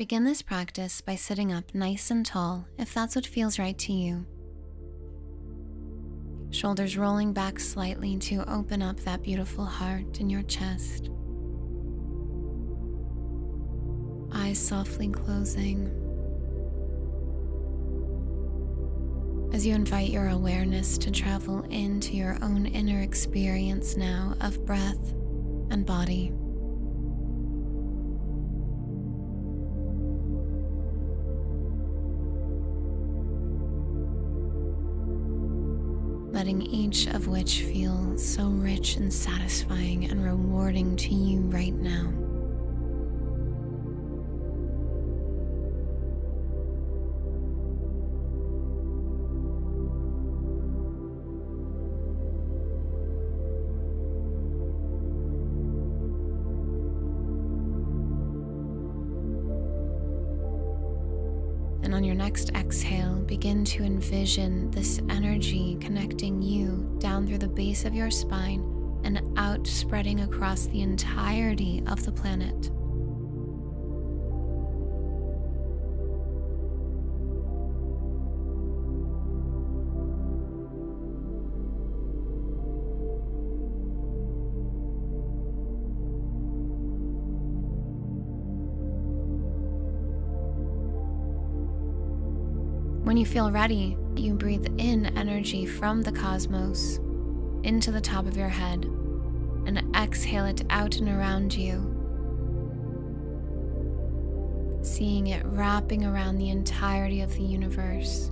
Begin this practice by sitting up nice and tall if that's what feels right to you. Shoulders rolling back slightly to open up that beautiful heart in your chest. Eyes softly closing. As you invite your awareness to travel into your own inner experience now of breath and body. Letting each of which feel so rich and satisfying and rewarding to you right now. Your next exhale, begin to envision this energy connecting you down through the base of your spine and out spreading across the entirety of the planet. When you feel ready, you breathe in energy from the cosmos into the top of your head and exhale it out and around you. Seeing it wrapping around the entirety of the universe.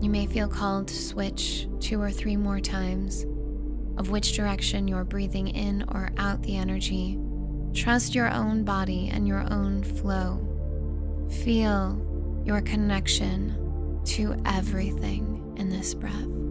You may feel called to switch two or three more times of which direction you're breathing in or out the energy. Trust your own body and your own flow. Feel your connection to everything in this breath.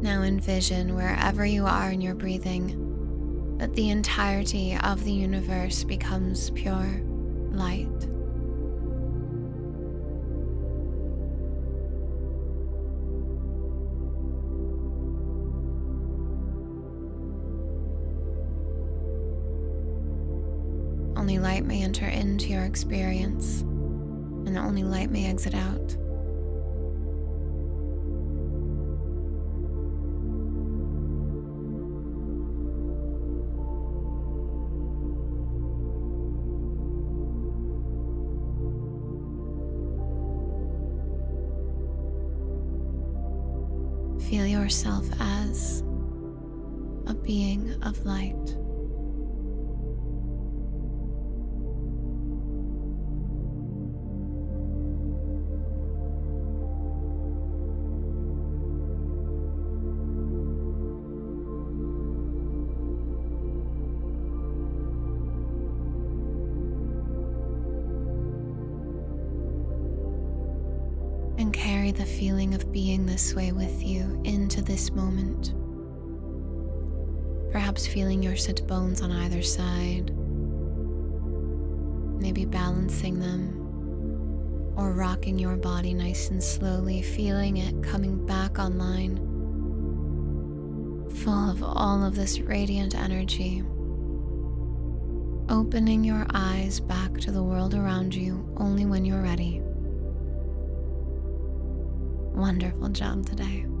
Now envision wherever you are in your breathing that the entirety of the universe becomes pure light. Only light may enter into your experience, and only light may exit out. Feel yourself as a being of light. Carry the feeling of being this way with you into this moment. Perhaps feeling your sit bones on either side, maybe balancing them, or rocking your body nice and slowly, feeling it coming back online, full of all of this radiant energy. Opening your eyes back to the world around you only when you're ready. Wonderful job today.